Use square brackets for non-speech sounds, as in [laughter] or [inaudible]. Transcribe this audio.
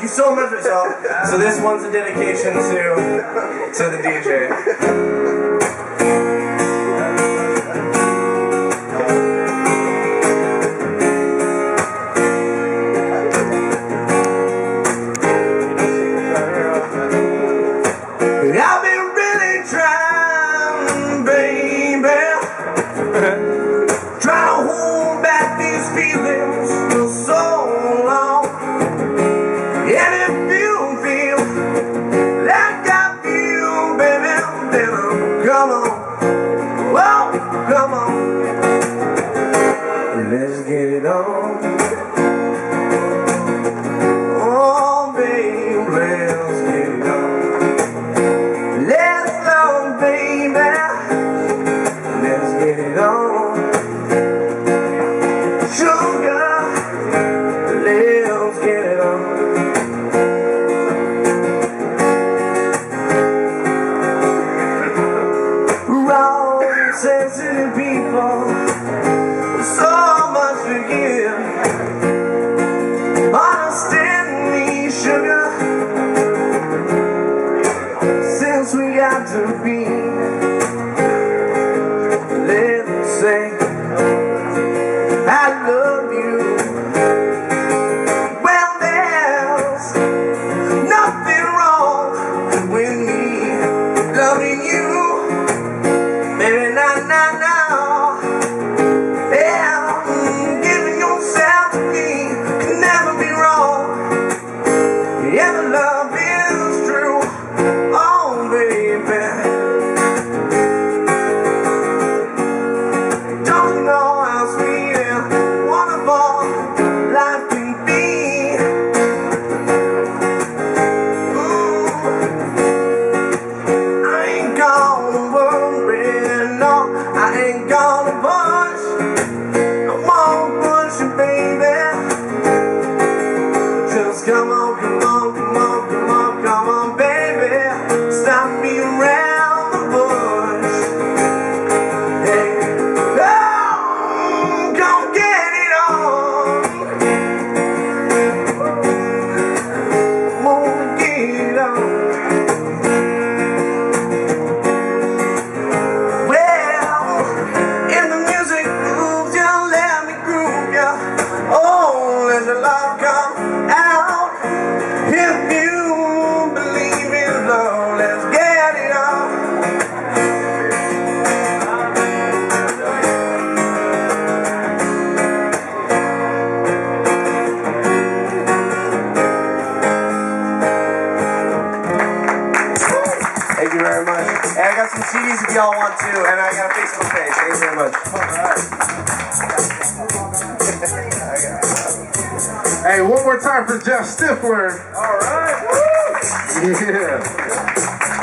Thank you so much, Michelle. So this one's a dedication to to the DJ. Come on, let's get it on. Oh, let's get it on. Let's go, baby. Let's get it on. Sugar. Oh. love me. you very much. And I got some CDs if y'all want to, and I got a Facebook page. Thank you very much. Right. hey, one more time for Jeff Stiffler. All right. Woo! [laughs] Yeah.